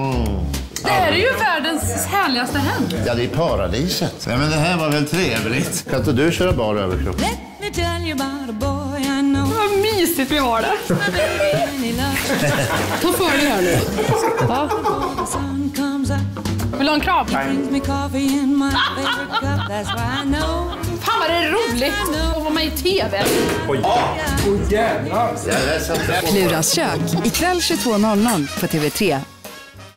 Mm. Det här är ju världens härligaste hem. Ja, det är paradiset. Ja, men det här var väl trevligt? Kan inte du köra bar överkropp? Vad mysigt vi har det. Ta för dig här nu. Ja. Vill du ha en kram? Nej. Fan vad det är roligt att vara med i TV. Oj, oh, jävlar! Pluras kök ikväll 22.00 på TV3